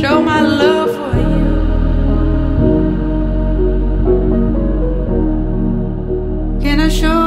show my love for you. Can I show?